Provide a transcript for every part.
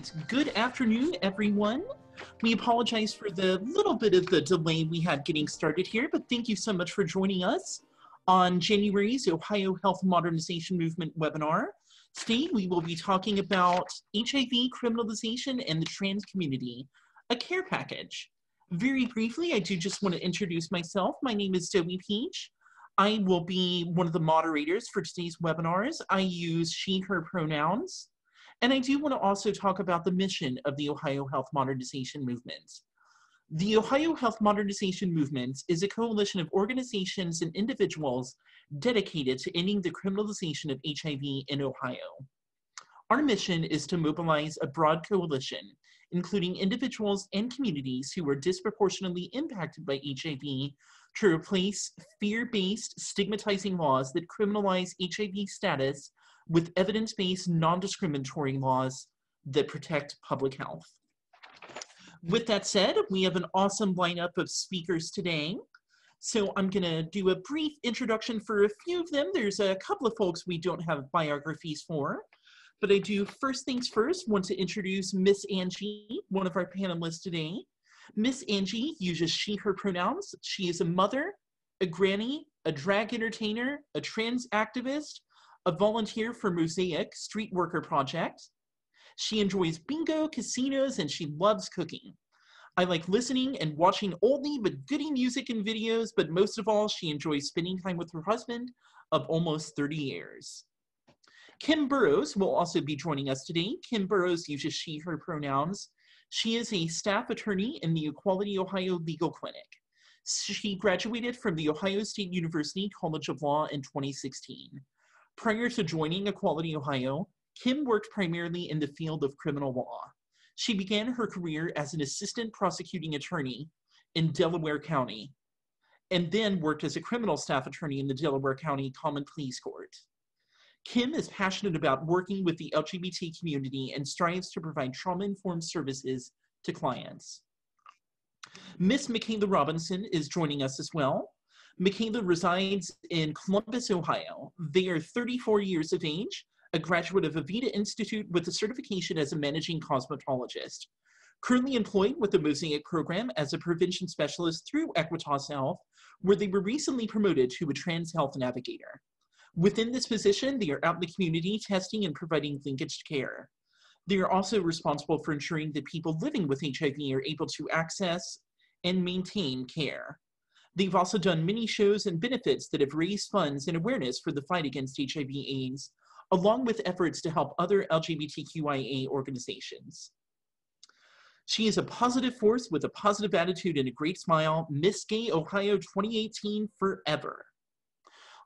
right. Good afternoon, everyone. We apologize for the little bit of the delay we had getting started here, but thank you so much for joining us on January's Ohio Health Modernization Movement webinar. Today, we will be talking about HIV criminalization and the trans community, a care package. Very briefly, I do just want to introduce myself. My name is Zoe Peach. I will be one of the moderators for today's webinars. I use she, her pronouns. And I do want to also talk about the mission of the Ohio Health Modernization Movement. The Ohio Health Modernization Movement is a coalition of organizations and individuals dedicated to ending the criminalization of HIV in Ohio. Our mission is to mobilize a broad coalition, including individuals and communities who are disproportionately impacted by HIV, to replace fear based, stigmatizing laws that criminalize HIV status with evidence-based, non-discriminatory laws that protect public health. With that said, we have an awesome lineup of speakers today. So I'm gonna do a brief introduction for a few of them. There's a couple of folks we don't have biographies for, but I do first things first want to introduce Miss Angie, one of our panelists today. Miss Angie uses she, her pronouns. She is a mother, a granny, a drag entertainer, a trans activist, a volunteer for Mosaic Street Worker Project. She enjoys bingo, casinos, and she loves cooking. I like listening and watching oldie but goody music and videos, but most of all, she enjoys spending time with her husband of almost 30 years. Kim Burrows will also be joining us today. Kim Burrows uses she, her pronouns. She is a staff attorney in the Equality Ohio Legal Clinic. She graduated from the Ohio State University College of Law in 2016. Prior to joining Equality Ohio, Kim worked primarily in the field of criminal law. She began her career as an assistant prosecuting attorney in Delaware County, and then worked as a criminal staff attorney in the Delaware County Common Pleas Court. Kim is passionate about working with the LGBT community and strives to provide trauma-informed services to clients. Miss Michaela Robinson is joining us as well. Michaela resides in Columbus, Ohio. They are 34 years of age, a graduate of Aveda Institute with a certification as a managing cosmetologist. Currently employed with the Mosaic program as a prevention specialist through Equitas Health, where they were recently promoted to a trans health navigator. Within this position, they are out in the community testing and providing linkage care. They are also responsible for ensuring that people living with HIV are able to access and maintain care. They've also done many shows and benefits that have raised funds and awareness for the fight against HIV AIDS, along with efforts to help other LGBTQIA organizations. She is a positive force with a positive attitude and a great smile, Miss Gay Ohio 2018 forever.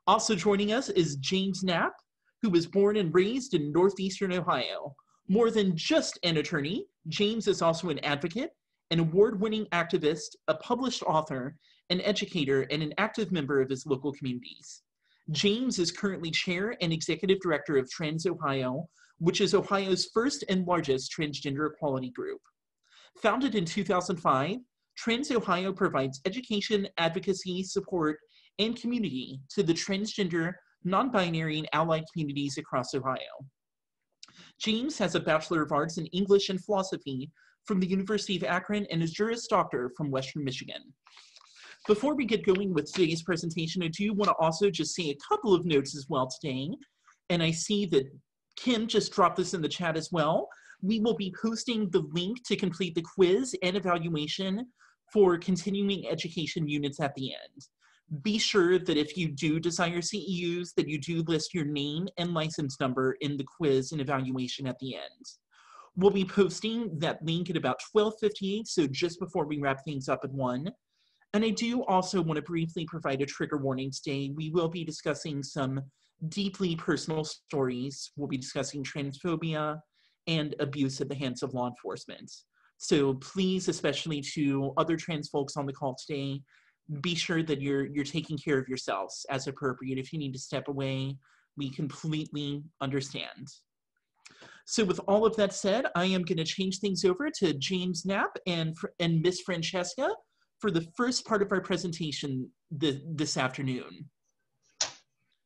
Also joining us is James Knapp, who was born and raised in Northeastern Ohio. More than just an attorney, James is also an advocate, an award-winning activist, a published author, an educator, and an active member of his local communities. James is currently chair and executive director of Trans Ohio, which is Ohio's first and largest transgender equality group. Founded in 2005, Trans Ohio provides education, advocacy, support, and community to the transgender, non-binary, and allied communities across Ohio. James has a Bachelor of Arts in English and Philosophy from the University of Akron and is Juris Doctor from Western Michigan. Before we get going with today's presentation, I do want to also just say a couple of notes as well today. And I see that Kim just dropped this in the chat as well. We will be posting the link to complete the quiz and evaluation for continuing education units at the end. Be sure that if you do desire CEUs, that you do list your name and license number in the quiz and evaluation at the end. We'll be posting that link at about 12.58, so just before we wrap things up at 1. And I do also want to briefly provide a trigger warning today. We will be discussing some deeply personal stories. We'll be discussing transphobia and abuse at the hands of law enforcement. So please, especially to other trans folks on the call today, be sure that you're you're taking care of yourselves as appropriate. If you need to step away, we completely understand. So with all of that said, I am going to change things over to James Knapp and, and Miss Francesca for the first part of our presentation th this afternoon.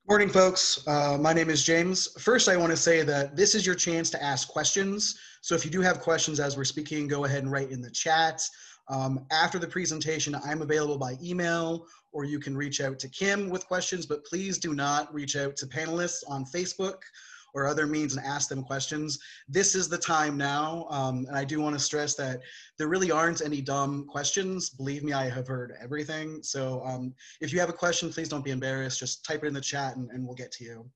Morning, folks. Uh, my name is James. First, I want to say that this is your chance to ask questions. So if you do have questions as we're speaking, go ahead and write in the chat. Um, after the presentation, I'm available by email, or you can reach out to Kim with questions, but please do not reach out to panelists on Facebook or other means and ask them questions. This is the time now. Um, and I do want to stress that there really aren't any dumb questions. Believe me, I have heard everything. So um, if you have a question, please don't be embarrassed. Just type it in the chat and, and we'll get to you.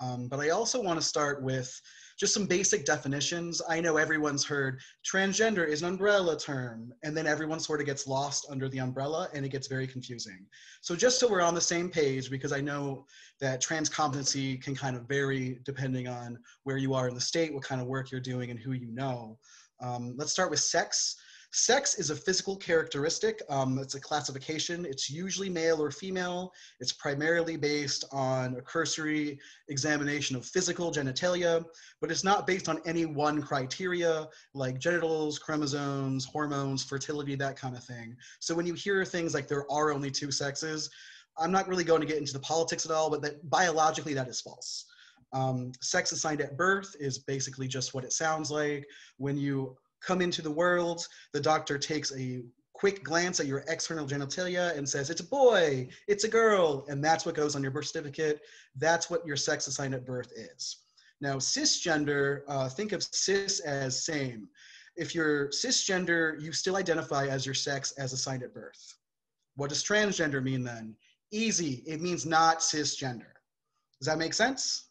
Um, but I also want to start with just some basic definitions. I know everyone's heard transgender is an umbrella term, and then everyone sort of gets lost under the umbrella and it gets very confusing. So just so we're on the same page, because I know that trans competency can kind of vary depending on where you are in the state, what kind of work you're doing, and who you know. Um, let's start with sex. Sex is a physical characteristic. Um, it's a classification. It's usually male or female. It's primarily based on a cursory examination of physical genitalia, but it's not based on any one criteria like genitals, chromosomes, hormones, fertility, that kind of thing. So when you hear things like there are only two sexes, I'm not really going to get into the politics at all, but that biologically that is false. Um, sex assigned at birth is basically just what it sounds like. When you come into the world, the doctor takes a quick glance at your external genitalia and says, it's a boy, it's a girl, and that's what goes on your birth certificate. That's what your sex assigned at birth is. Now, cisgender, uh, think of cis as same. If you're cisgender, you still identify as your sex as assigned at birth. What does transgender mean then? Easy, it means not cisgender. Does that make sense?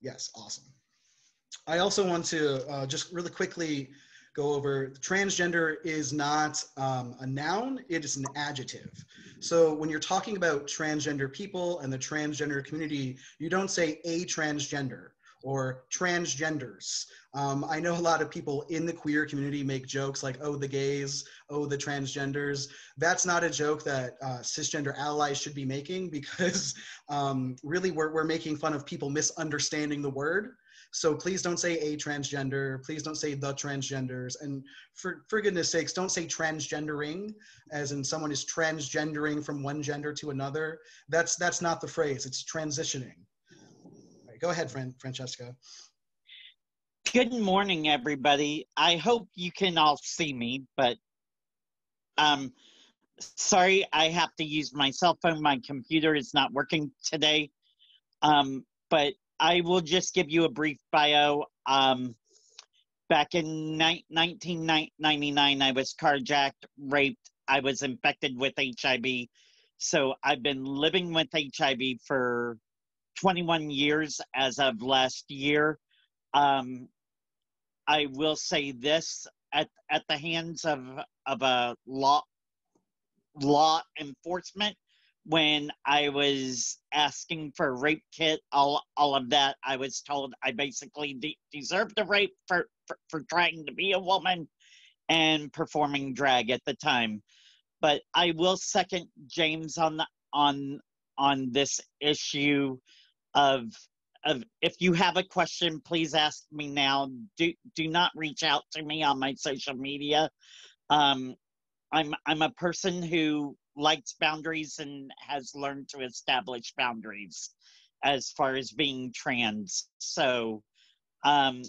Yes, awesome. I also want to uh, just really quickly go over transgender is not um, a noun, it is an adjective. So when you're talking about transgender people and the transgender community, you don't say a transgender or transgenders. Um, I know a lot of people in the queer community make jokes like, oh, the gays, oh, the transgenders. That's not a joke that uh, cisgender allies should be making because um, really we're, we're making fun of people misunderstanding the word. So please don't say a transgender. Please don't say the transgenders. And for, for goodness sakes, don't say transgendering, as in someone is transgendering from one gender to another. That's, that's not the phrase, it's transitioning. Go ahead, Fran Francesca. Good morning, everybody. I hope you can all see me, but um, sorry, I have to use my cell phone. My computer is not working today. Um, but I will just give you a brief bio. Um, back in ni- 1999, I was carjacked, raped. I was infected with HIV. So I've been living with HIV for 21 years as of last year. Um, I will say this at, at the hands of, of a law law enforcement when I was asking for rape kit, all all of that, I was told I basically de- deserved a rape for, for for trying to be a woman and performing drag at the time. But I will second James on the, on on this issue of of if you have a question, please ask me now. Do do not reach out to me on my social media. Um, I'm I'm a person who likes boundaries and has learned to establish boundaries as far as being trans. So, um,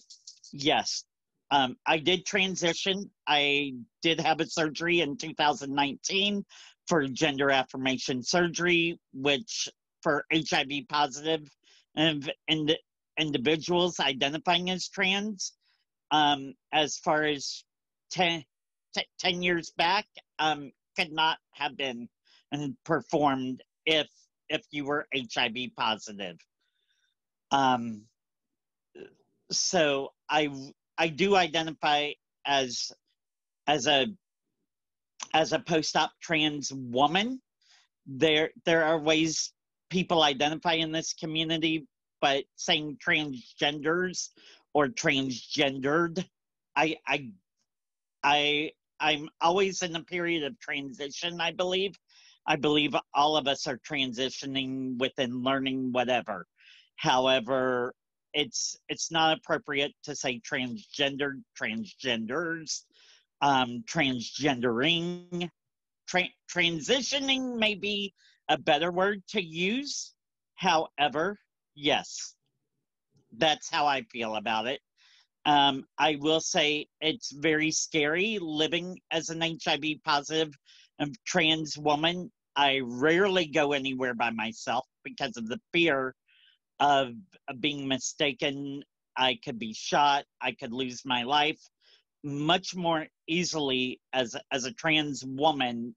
yes, um, I did transition. I did have a surgery in 2019 for gender affirmation surgery, which for HIV positive and, and individuals identifying as trans. Um, as far as 10, 10 years back, um, could not have been performed if if you were HIV positive. Um, so I I do identify as as a as a post-op trans woman. There there are ways people identify in this community, but saying transgenders or transgendered, I I I I'm always in a period of transition, I believe. I believe all of us are transitioning within learning whatever. However, it's it's not appropriate to say transgender, transgenders, um, transgendering. Tra- transitioning may be a better word to use. However, yes, that's how I feel about it. Um, I will say it's very scary living as an HIV positive and trans woman. I rarely go anywhere by myself because of the fear of, of being mistaken. I could be shot. I could lose my life much more easily as as a trans woman.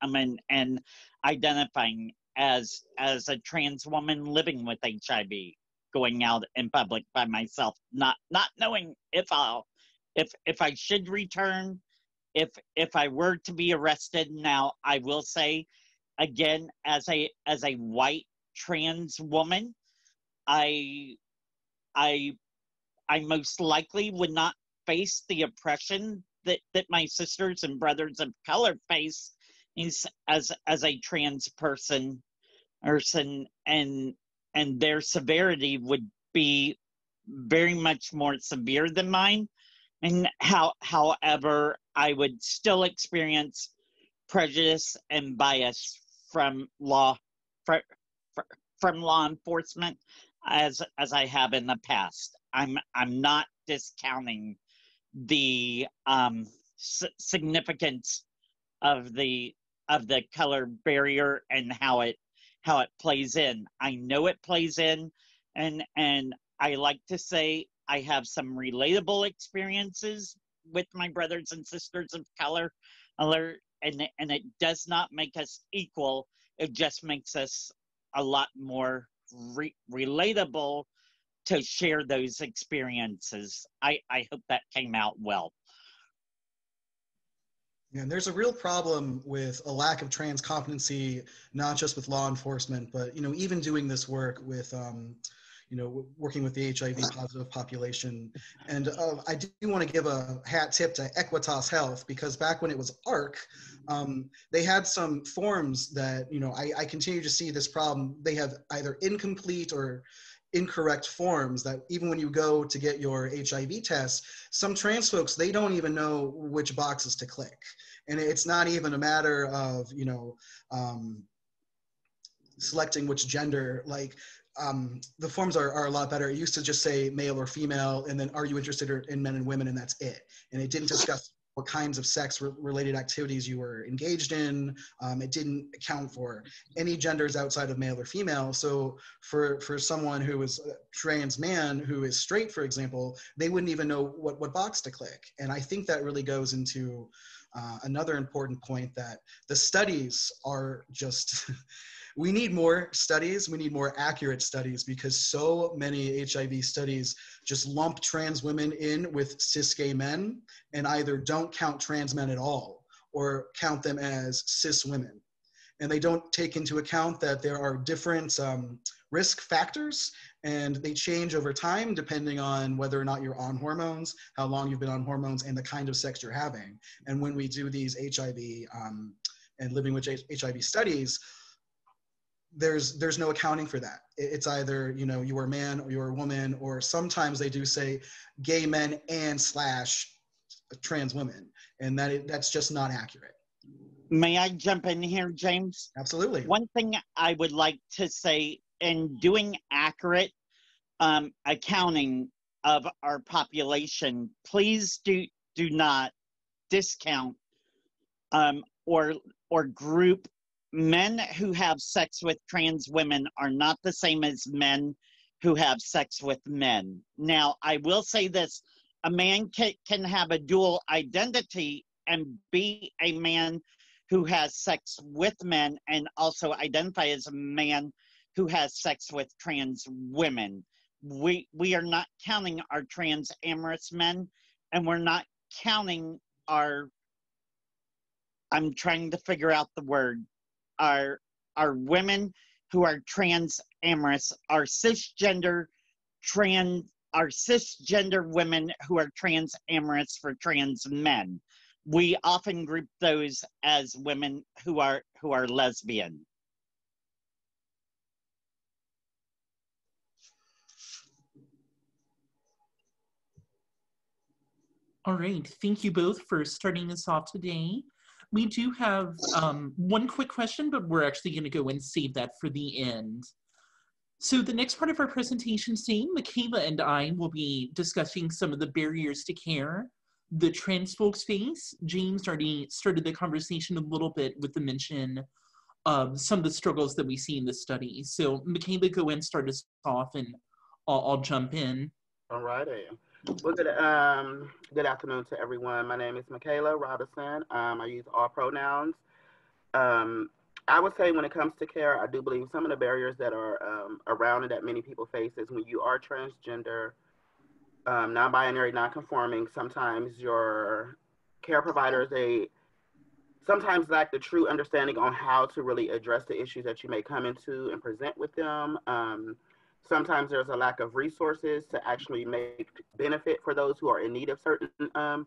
I mean, and identifying as as a trans woman living with HIV going out in public by myself, not not knowing if I'll if if I should return, if if I were to be arrested. Now I will say again, as a as a white trans woman, I I I most likely would not face the oppression that that my sisters and brothers of color face is as as a trans person person and and their severity would be very much more severe than mine. And how, however, I would still experience prejudice and bias from law for, for, from law enforcement as as I have in the past. I'm I'm not discounting the um, s- significance of the of the color barrier and how it how it plays in. I know it plays in, and and I like to say I have some relatable experiences with my brothers and sisters of color, and and it does not make us equal. It just makes us a lot more re- relatable to share those experiences. I I hope that came out well. And there's a real problem with a lack of trans competency, not just with law enforcement, but you know, even doing this work with, um, you know, working with the HIV positive population. And uh, I do want to give a hat tip to Equitas Health because back when it was ARC, um, they had some forms that you know I, I continue to see this problem. They have either incomplete or incorrect forms that even when you go to get your HIV test, some trans folks, they don't even know which boxes to click. And it's not even a matter of, you know, um, selecting which gender, like um, the forms are, are a lot better. It used to just say male or female, and then are you interested in men and women, and that's it. And it didn't discuss what kinds of sex related activities you were engaged in. Um, it didn't account for any genders outside of male or female. So for, for someone who is a trans man who is straight, for example, they wouldn't even know what, what box to click. And I think that really goes into uh, another important point that the studies are just we need more studies. We need more accurate studies because so many hiv studies just lump trans women in with cis gay men and either don't count trans men at all or count them as cis women. And they don't take into account that there are different um, risk factors and they change over time depending on whether or not you're on hormones how long you've been on hormones and the kind of sex you're having. And when we do these hiv um, and living with hiv studies there's there's no accounting for that. It's either you know you're a man or you're a woman or sometimes they do say gay men and slash trans women and that that's just not accurate. May i jump in here james? Absolutely. One thing i would like to say in doing accurate um, accounting of our population please do do not discount um, or or group men who have sex with trans women are not the same as men who have sex with men. Now, I will say this a man can, can have a dual identity and be a man who has sex with men and also identify as a man who has sex with trans women. We, we are not counting our trans amorous men and we're not counting our I'm trying to figure out the word are are women who are trans amorous, are cisgender trans are cisgender women who are trans amorous for trans men. We often group those as women who are who are lesbian. All right, thank you both for starting us off today. We do have um, one quick question, but we're actually going to go and save that for the end. So the next part of our presentation today, Michaela and I will be discussing some of the barriers to care the trans folks face. James already started the conversation a little bit with the mention of some of the struggles that we see in the study. So Michaela, go and start us off and I'll, I'll jump in. All righty. Well, good, um, good afternoon to everyone. My name is Michaela Robinson. Um, I use all pronouns. Um, I would say when it comes to care, I do believe some of the barriers that are um, around and that many people face is when you are transgender, um, non-binary, non-conforming, sometimes your care providers, they sometimes lack the true understanding on how to really address the issues that you may come into and present with them. Sometimes there's a lack of resources to actually make benefit for those who are in need of certain um,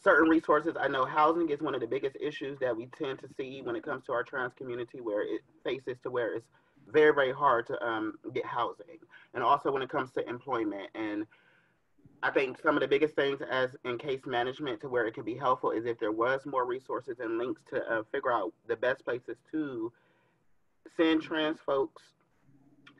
certain resources. I know housing is one of the biggest issues that we tend to see when it comes to our trans community, where it faces to where it's very very hard to um, get housing, and also when it comes to employment and I think some of the biggest things as in case management to where it can be helpful is if there was more resources and links to uh, figure out the best places to send trans folks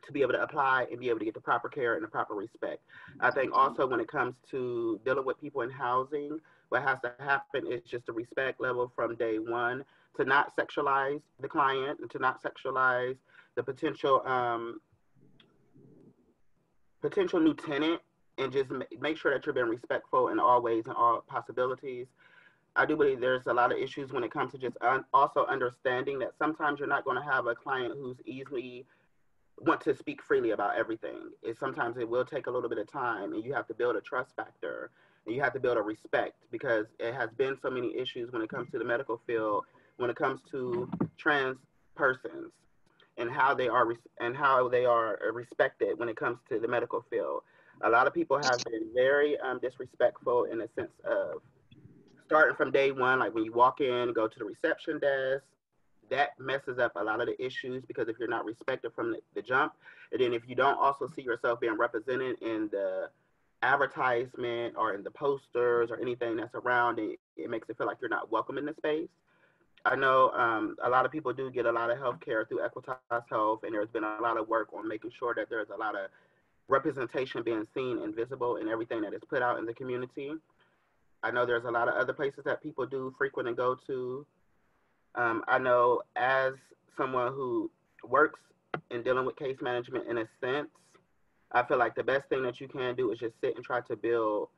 to be able to apply and be able to get the proper care and the proper respect. I think also when it comes to dealing with people in housing, what has to happen is just a respect level from day one to not sexualize the client and to not sexualize the potential um, potential new tenant and just make sure that you're being respectful in all ways and all possibilities. I do believe there's a lot of issues when it comes to just un- also understanding that sometimes you're not going to have a client who's easily want to speak freely about everything. It sometimes it will take a little bit of time, and you have to build a trust factor, and you have to build a respect because it has been so many issues when it comes to the medical field, when it comes to trans persons, and how they are and how they are respected when it comes to the medical field a lot of people have been very um, disrespectful in a sense of starting from day one, like when you walk in, go to the reception desk, that messes up a lot of the issues because if you're not respected from the, the jump, and then if you don't also see yourself being represented in the advertisement or in the posters or anything that's around, it, it makes it feel like you're not welcome in the space. I know um, a lot of people do get a lot of health care through Equitas Health, and there's been a lot of work on making sure that there's a lot of representation being seen and visible in everything that is put out in the community. I know there's a lot of other places that people do frequent and go to. Um, I know as someone who works in dealing with case management in a sense, I feel like the best thing that you can do is just sit and try to build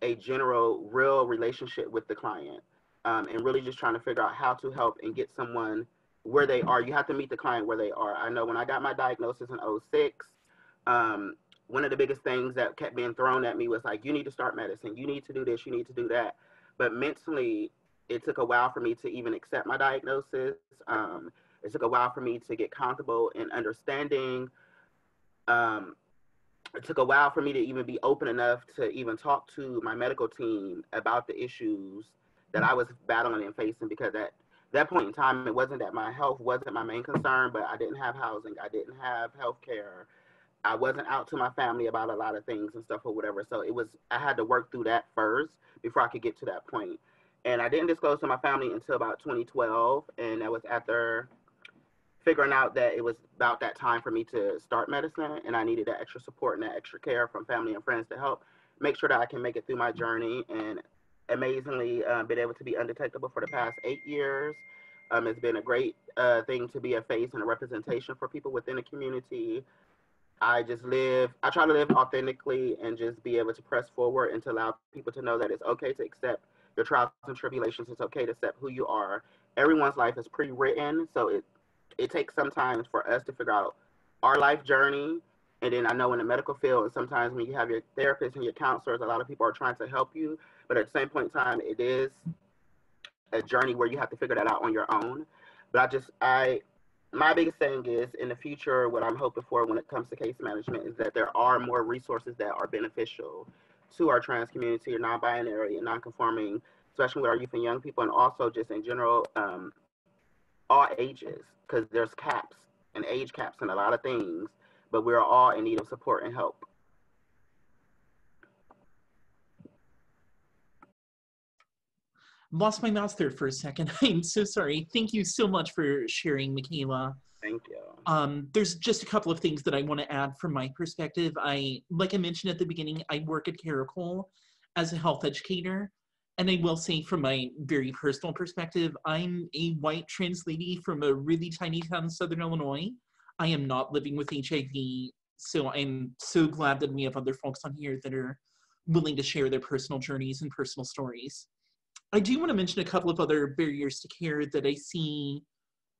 a general, real relationship with the client um, and really just trying to figure out how to help and get someone where they are. You have to meet the client where they are. I know when I got my diagnosis in 06, um, one of the biggest things that kept being thrown at me was like, you need to start medicine, you need to do this, you need to do that. But mentally, it took a while for me to even accept my diagnosis. Um, it took a while for me to get comfortable in understanding. Um, it took a while for me to even be open enough to even talk to my medical team about the issues that I was battling and facing because at that point in time, it wasn't that my health wasn't my main concern, but I didn't have housing, I didn't have health care. I wasn't out to my family about a lot of things and stuff or whatever. So it was I had to work through that first before I could get to that point. And I didn't disclose to my family until about 2012, and that was after figuring out that it was about that time for me to start medicine, and I needed that extra support and that extra care from family and friends to help make sure that I can make it through my journey. And amazingly, uh, been able to be undetectable for the past eight years. Um, it's been a great uh, thing to be a face and a representation for people within the community. I just live, I try to live authentically and just be able to press forward and to allow people to know that it's okay to accept your trials and tribulations. It's okay to accept who you are. Everyone's life is pre written, so it, it takes sometimes for us to figure out our life journey. And then I know in the medical field, and sometimes when you have your therapists and your counselors, a lot of people are trying to help you. But at the same point in time, it is a journey where you have to figure that out on your own. But I just, I, my biggest thing is in the future, what I'm hoping for when it comes to case management is that there are more resources that are beneficial to our trans community or non-binary and non-conforming, especially with our youth and young people, and also just in general, um, all ages, because there's caps and age caps and a lot of things, but we're all in need of support and help. Lost my mouse there for a second. I'm so sorry. Thank you so much for sharing, Michaela. Thank you. Um, there's just a couple of things that I want to add from my perspective. I, like I mentioned at the beginning, I work at Caracol as a health educator. And I will say, from my very personal perspective, I'm a white trans lady from a really tiny town in Southern Illinois. I am not living with HIV. So I'm so glad that we have other folks on here that are willing to share their personal journeys and personal stories. I do want to mention a couple of other barriers to care that I see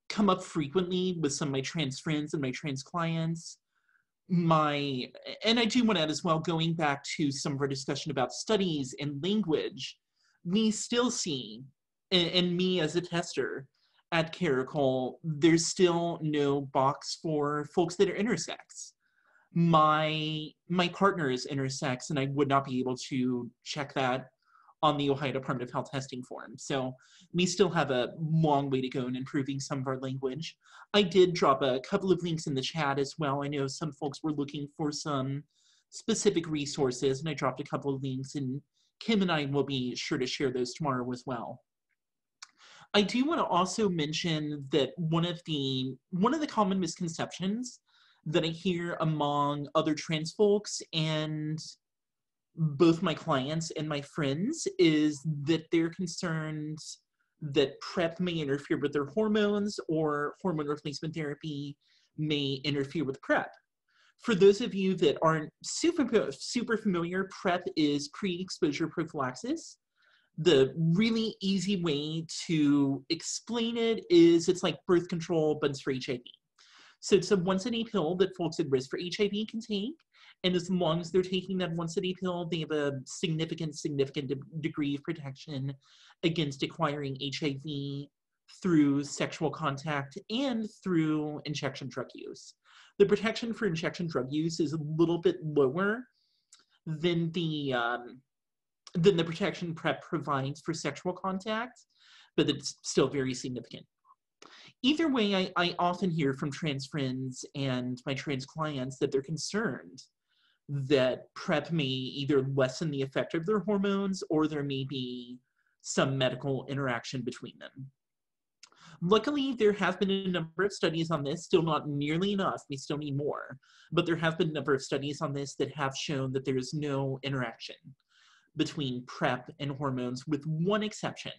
come up frequently with some of my trans friends and my trans clients. My, and I do want to add as well, going back to some of our discussion about studies and language, we still see, and, and me as a tester at Caracol, there's still no box for folks that are intersex. My my partner is intersex, and I would not be able to check that on the Ohio Department of Health testing form. So we still have a long way to go in improving some of our language. I did drop a couple of links in the chat as well. I know some folks were looking for some specific resources, and I dropped a couple of links, and Kim and I will be sure to share those tomorrow as well. I do want to also mention that one of the one of the common misconceptions that I hear among other trans folks and both my clients and my friends is that they're concerned that PrEP may interfere with their hormones or hormone replacement therapy may interfere with PrEP. For those of you that aren't super, super familiar, PrEP is pre-exposure prophylaxis. The really easy way to explain it is it's like birth control, but it's for HIV. So it's a once a day pill that folks at risk for HIV can take. And as long as they're taking that once a day pill, they have a significant, significant de- degree of protection against acquiring HIV through sexual contact and through injection drug use. The protection for injection drug use is a little bit lower than the um, than the protection PrEP provides for sexual contact, but it's still very significant. Either way, I, I often hear from trans friends and my trans clients that they're concerned that PrEP may either lessen the effect of their hormones or there may be some medical interaction between them. Luckily, there have been a number of studies on this, still not nearly enough, we still need more, but there have been a number of studies on this that have shown that there is no interaction between PrEP and hormones, with one exception.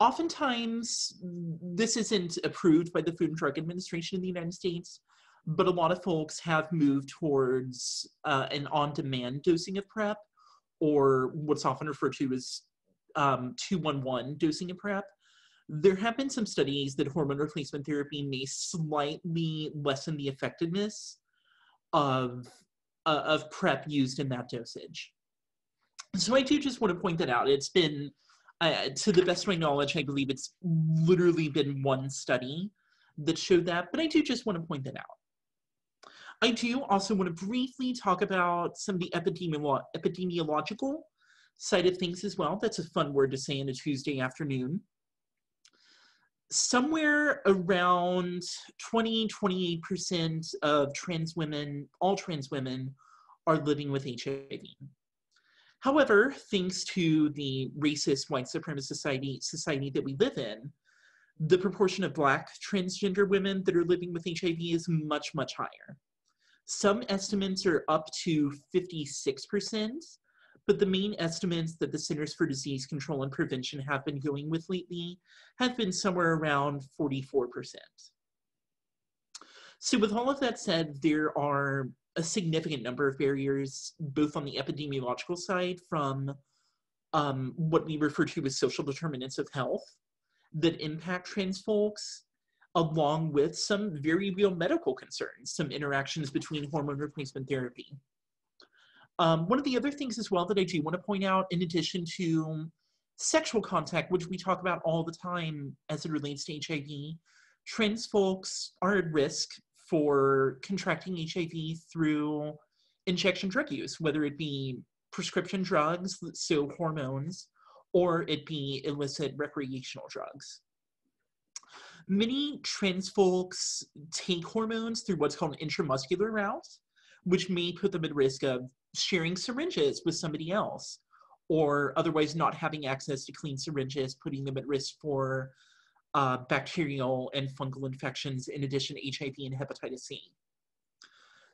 Oftentimes, this isn't approved by the Food and Drug Administration in the United States, but a lot of folks have moved towards uh, an on-demand dosing of PrEP, or what's often referred to as um, 211 dosing of PrEP. There have been some studies that hormone replacement therapy may slightly lessen the effectiveness of, uh, of PrEP used in that dosage. So I do just want to point that out. It's been, uh, to the best of my knowledge, I believe it's literally been one study that showed that, but I do just want to point that out. I do also want to briefly talk about some of the epidemiolo epidemiological side of things as well. That's a fun word to say on a Tuesday afternoon. Somewhere around 20, 28% of trans women, all trans women, are living with HIV. However, thanks to the racist white supremacist society, society that we live in, the proportion of black transgender women that are living with HIV is much, much higher. Some estimates are up to 56%, but the main estimates that the Centers for Disease Control and Prevention have been going with lately have been somewhere around 44%. So with all of that said, there are a significant number of barriers, both on the epidemiological side from um, what we refer to as social determinants of health that impact trans folks, along with some very real medical concerns, some interactions between hormone replacement therapy. Um, one of the other things as well that I do want to point out, in addition to sexual contact, which we talk about all the time as it relates to HIV, trans folks are at risk for contracting HIV through injection drug use, whether it be prescription drugs, so hormones, or it be illicit recreational drugs. Many trans folks take hormones through what's called an intramuscular route, which may put them at risk of sharing syringes with somebody else, or otherwise not having access to clean syringes, putting them at risk for uh, bacterial and fungal infections, in addition to HIV and hepatitis C.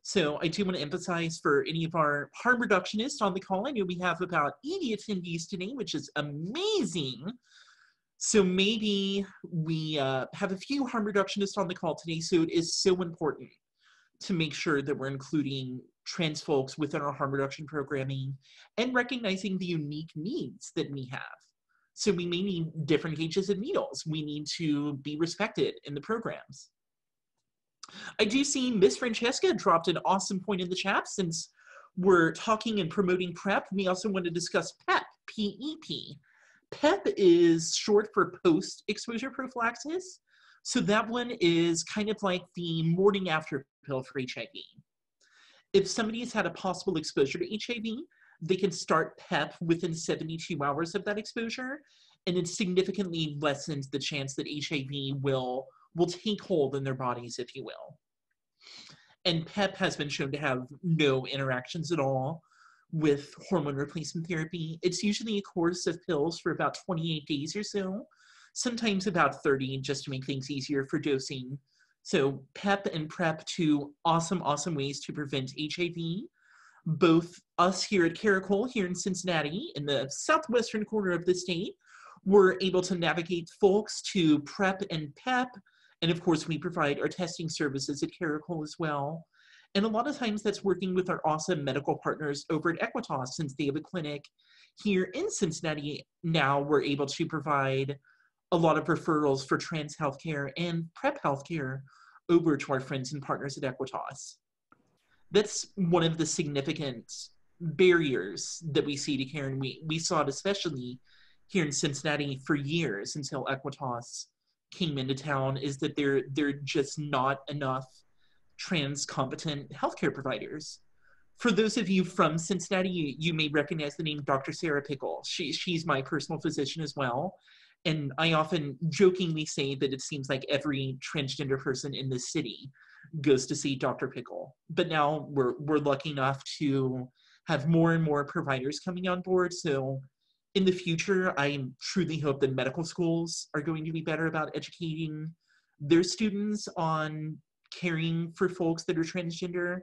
So I do want to emphasize for any of our harm reductionists on the call, I know we have about 80 attendees today, which is amazing. So maybe we uh, have a few harm reductionists on the call today. So it is so important to make sure that we're including trans folks within our harm reduction programming and recognizing the unique needs that we have. So we may need different gauges and needles. We need to be respected in the programs. I do see Miss Francesca dropped an awesome point in the chat since we're talking and promoting PrEP. We also want to discuss PEP, P-E-P. PEP is short for post-exposure prophylaxis. So that one is kind of like the morning after pill for HIV. If somebody has had a possible exposure to HIV, they can start PEP within 72 hours of that exposure, and it significantly lessens the chance that HIV will will take hold in their bodies, if you will. And PEP has been shown to have no interactions at all with hormone replacement therapy. It's usually a course of pills for about 28 days or so, sometimes about 30, just to make things easier for dosing. So PEP and PrEP, two awesome, awesome ways to prevent HIV. Both us here at Caracol, here in Cincinnati, in the southwestern corner of the state, were able to navigate folks to PrEP and PEP and of course, we provide our testing services at Caracol as well. And a lot of times that's working with our awesome medical partners over at Equitas since they have a clinic here in Cincinnati. Now we're able to provide a lot of referrals for trans healthcare and PrEP healthcare over to our friends and partners at Equitas. That's one of the significant barriers that we see to care, and we, we saw it especially here in Cincinnati for years until Equitas came into town is that there there are just not enough trans competent healthcare providers. For those of you from Cincinnati, you, you may recognize the name Dr. Sarah Pickle. She, she's my personal physician as well. And I often jokingly say that it seems like every transgender person in this city goes to see Dr. Pickle. But now we're, we're lucky enough to have more and more providers coming on board. So in the future, I truly hope that medical schools are going to be better about educating their students on caring for folks that are transgender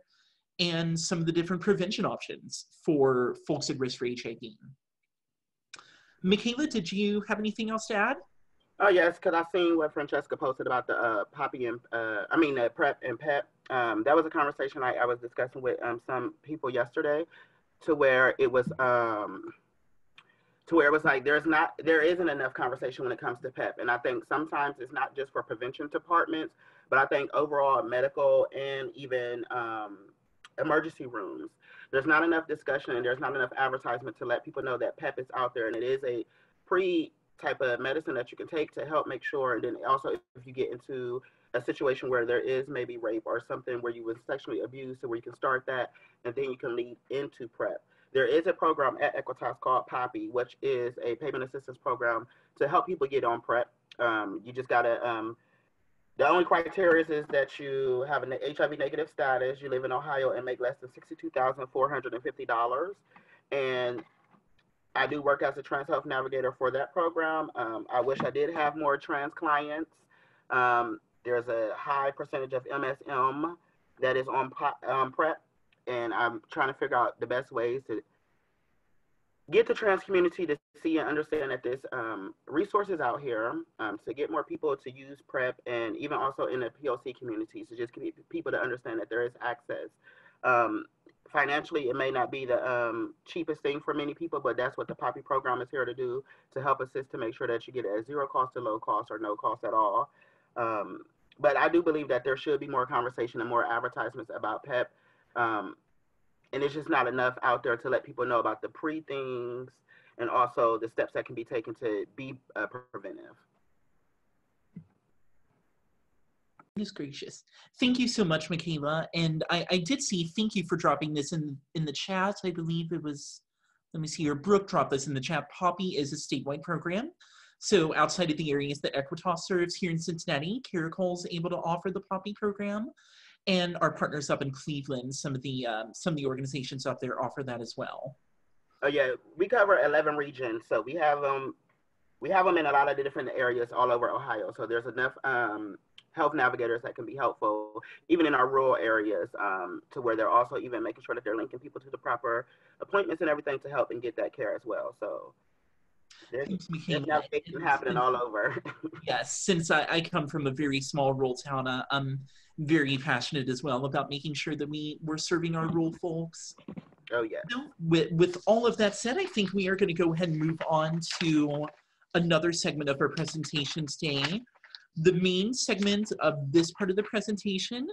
and some of the different prevention options for folks at risk for HIV. Michaela, did you have anything else to add? Oh yes, because I seen what Francesca posted about the uh, poppy and uh, I mean the prep and pep. Um, that was a conversation I, I was discussing with um, some people yesterday, to where it was um, to where it was like there's not there isn't enough conversation when it comes to PEP. And I think sometimes it's not just for prevention departments, but I think overall medical and even um, emergency rooms, there's not enough discussion and there's not enough advertisement to let people know that PEP is out there and it is a pre type of medicine that you can take to help make sure. And then also if you get into a situation where there is maybe rape or something where you were sexually abused, so where you can start that and then you can lead into PrEP. There is a program at Equitas called Poppy, which is a payment assistance program to help people get on PrEP. Um, you just gotta, um, the only criteria is that you have an HIV negative status, you live in Ohio, and make less than $62,450. And I do work as a trans health navigator for that program. Um, I wish I did have more trans clients. Um, there's a high percentage of MSM that is on um, PrEP and I'm trying to figure out the best ways to get the trans community to see and understand that there's um, resources out here um, to get more people to use PrEP and even also in the POC community to just get people to understand that there is access. Um, financially, it may not be the um, cheapest thing for many people, but that's what the Poppy program is here to do to help assist to make sure that you get it at zero cost to low cost or no cost at all. Um, but I do believe that there should be more conversation and more advertisements about PEP um, and it's just not enough out there to let people know about the pre things and also the steps that can be taken to be uh, preventive. Goodness gracious. Thank you so much, Michaela. And I, I did see, thank you for dropping this in, in the chat. I believe it was, let me see here, Brooke dropped this in the chat. Poppy is a statewide program. So outside of the areas that Equitas serves here in Cincinnati, Caracole is able to offer the Poppy program and our partners up in Cleveland, some of the um, some of the organizations up there offer that as well. Oh yeah, we cover 11 regions, so we have them. We have them in a lot of the different areas all over Ohio. So there's enough um, health navigators that can be helpful, even in our rural areas, um, to where they're also even making sure that they're linking people to the proper appointments and everything to help and get that care as well. So there's, there's navigation happening all over. yes, since I, I, come from a very small rural town, uh, I'm very passionate as well about making sure that we we're serving our rural folks. Oh yeah. So with with all of that said, I think we are going to go ahead and move on to another segment of our presentation today. The main segment of this part of the presentation,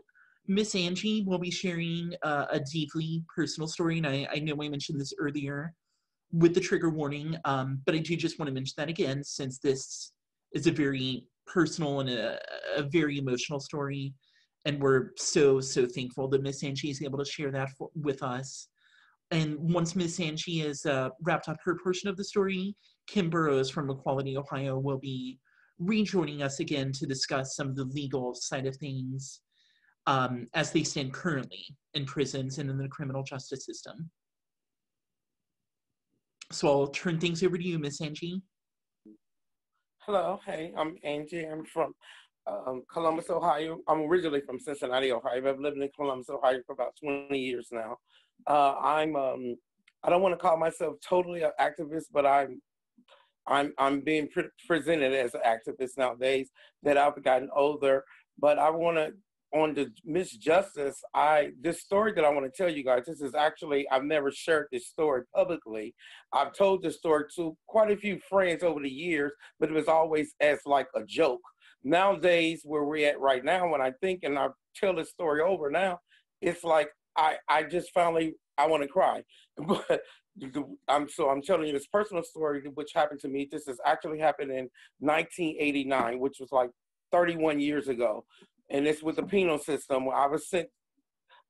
Miss Angie will be sharing uh, a deeply personal story, and I, I know I mentioned this earlier with the trigger warning, um, but I do just want to mention that again since this is a very personal and a, a very emotional story, and we're so so thankful that Miss Angie is able to share that for, with us. And once Miss Angie has uh, wrapped up her portion of the story, Kim Burrows from Equality Ohio will be rejoining us again to discuss some of the legal side of things um, as they stand currently in prisons and in the criminal justice system. So I'll turn things over to you, Miss Angie. Hello, hey, I'm Angie. I'm from um, Columbus, Ohio. I'm originally from Cincinnati, Ohio. I've lived in Columbus, Ohio for about 20 years now. Uh, I'm um, I don't want to call myself totally an activist, but I'm I'm I'm being pre- presented as an activist nowadays that I've gotten older. But I want to on the Miss Justice. I this story that I want to tell you guys. This is actually I've never shared this story publicly. I've told this story to quite a few friends over the years, but it was always as like a joke. Nowadays, where we're at right now, when I think and I tell this story over now, it's like I I just finally I want to cry, but I'm so I'm telling you this personal story which happened to me. This has actually happened in 1989, which was like 31 years ago, and it's with the penal system. I was sent.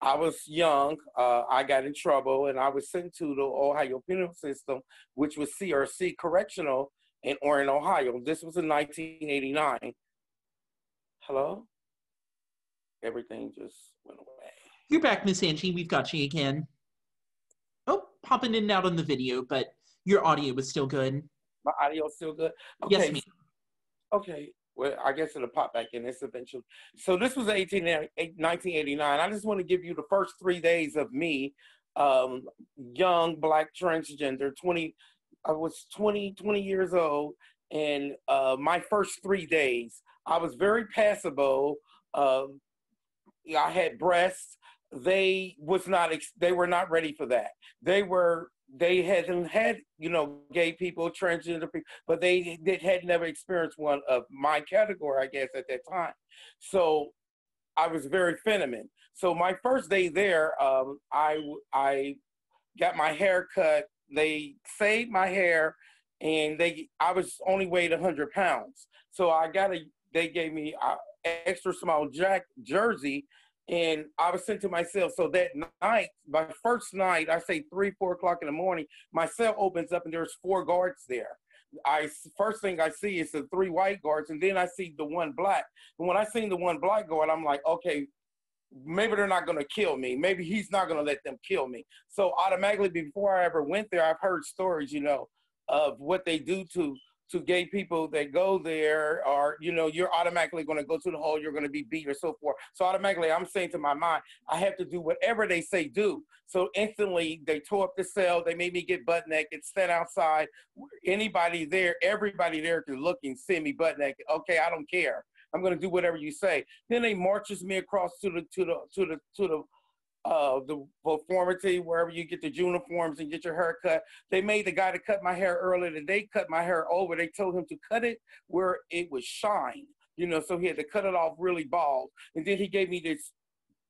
I was young. Uh, I got in trouble, and I was sent to the Ohio penal system, which was CRC Correctional in Orient, Ohio. This was in 1989. Hello. Everything just went away. You're back, Miss Angie. We've got you again Oh, popping in and out on the video, but your audio was still good. My audio still good. Okay. Yes, ma'am. Okay. Well, I guess it'll pop back in this eventually. So this was 18, 1989. I just want to give you the first three days of me, um, young black transgender, 20. I was 20, 20 years old, and uh, my first three days, I was very passable. Uh, I had breasts they was not they were not ready for that. They were they hadn't had you know gay people, transgender people, but they they had never experienced one of my category, I guess, at that time. So I was very feminine. So my first day there, um, I I got my hair cut. They saved my hair, and they I was only weighed hundred pounds. So I got a they gave me a extra small jack jersey and I was saying to myself, so that night, my first night, I say three, four o'clock in the morning, my cell opens up and there's four guards there. I first thing I see is the three white guards, and then I see the one black. And when I seen the one black guard, I'm like, okay, maybe they're not gonna kill me. Maybe he's not gonna let them kill me. So automatically, before I ever went there, I've heard stories, you know, of what they do to to gay people that go there are, you know, you're automatically going to go to the hole, you're going to be beat or so forth. So automatically, I'm saying to my mind, I have to do whatever they say do. So instantly, they tore up the cell. They made me get butt naked, stand outside. Anybody there, everybody there can look and see me butt naked. Okay, I don't care. I'm going to do whatever you say. Then they marches me across to the to the to the to the uh, the conformity, wherever you get the uniforms and get your hair cut. They made the guy to cut my hair earlier today cut my hair over. They told him to cut it where it would shine, you know, so he had to cut it off really bald. And then he gave me this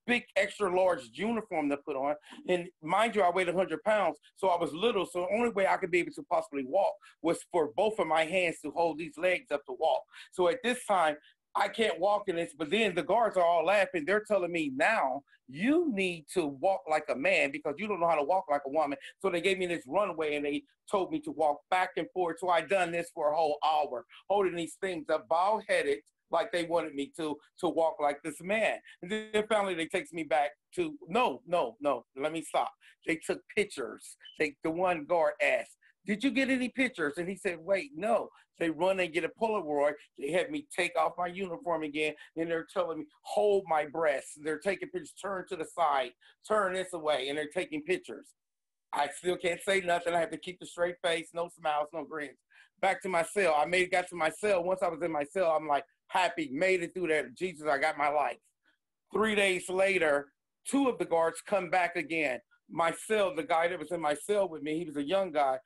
big extra large uniform to put on. And mind you, I weighed 100 pounds, so I was little. So the only way I could be able to possibly walk was for both of my hands to hold these legs up to walk. So at this time, I can't walk in this, but then the guards are all laughing. They're telling me now you need to walk like a man because you don't know how to walk like a woman. So they gave me this runway and they told me to walk back and forth. So I done this for a whole hour, holding these things up, bald headed, like they wanted me to to walk like this man. And then finally they takes me back to no, no, no. Let me stop. They took pictures. They the one guard asked, "Did you get any pictures?" And he said, "Wait, no." They run and get a Polaroid. They had me take off my uniform again, and they're telling me hold my breasts. They're taking pictures, turn to the side, turn this away, and they're taking pictures. I still can't say nothing. I have to keep the straight face, no smiles, no grins. Back to my cell. I made it got to my cell. Once I was in my cell, I'm like happy, made it through that. Jesus, I got my life. Three days later, two of the guards come back again. My cell, the guy that was in my cell with me, he was a young guy.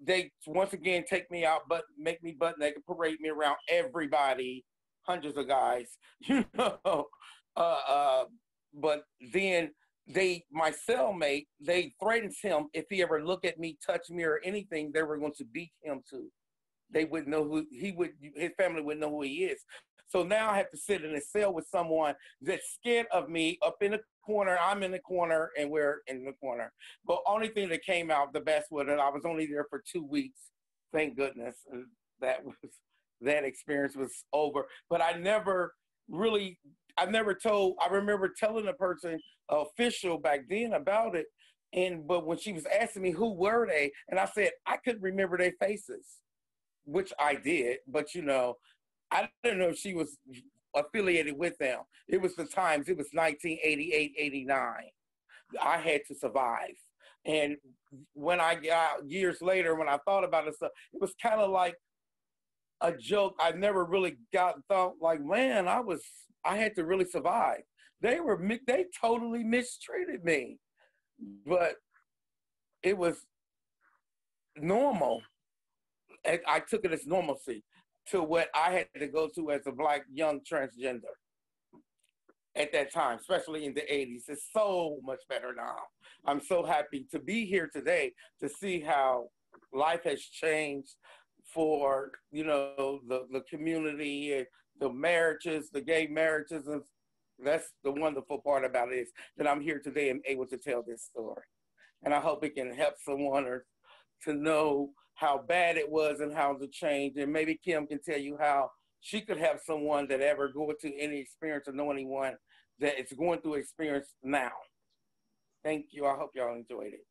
They once again take me out, but make me butt naked, parade me around everybody, hundreds of guys, you know. Uh, uh, but then they my cellmate they threatened him if he ever look at me touch me or anything they were going to beat him too they wouldn't know who he would his family wouldn't know who he is so now i have to sit in a cell with someone that's scared of me up in the corner. I'm in the corner and we're in the corner. But only thing that came out the best was that i was only there for two weeks. Thank goodness uh, that was that experience was over. But i never really I never told. I remember telling a person official back then about it, and but when she was asking me who were they, and I said I couldn't remember their faces, which I did, but you know, I didn't know if she was affiliated with them. It was the times. It was 1988, 89. I had to survive. And when I got years later, when I thought about it, stuff, it was kind of like a joke. I never really got thought like, man, I was I had to really survive. They were they totally mistreated me, but it was normal. I took it as normalcy to what I had to go through as a black young transgender at that time, especially in the 80s. It's so much better now. I'm so happy to be here today to see how life has changed for you know the the community the marriages, the gay marriages, and that's the wonderful part about it is that I'm here today and able to tell this story. And I hope it can help someone or to know how bad it was and how to change. And maybe Kim can tell you how she could have someone that ever go through any experience or know anyone that is going through experience now. Thank you. I hope y'all enjoyed it.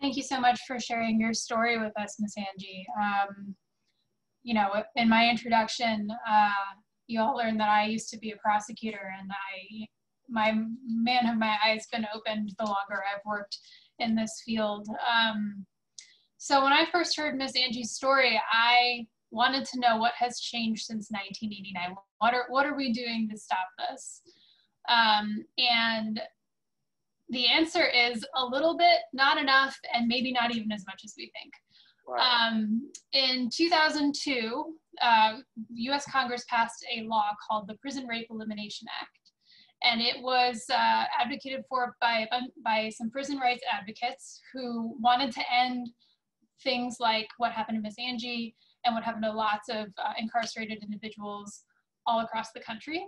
Thank you so much for sharing your story with us, Miss Angie. Um, you know, in my introduction, uh, you all learned that I used to be a prosecutor and I, my man of my eyes been opened the longer I've worked in this field. Um, so when I first heard Miss Angie's story, I wanted to know what has changed since 1989. What are, what are we doing to stop this? Um, and the answer is a little bit, not enough, and maybe not even as much as we think. Um, in 2002, uh, US Congress passed a law called the Prison Rape Elimination Act. And it was uh, advocated for by, by some prison rights advocates who wanted to end things like what happened to Miss Angie and what happened to lots of uh, incarcerated individuals all across the country.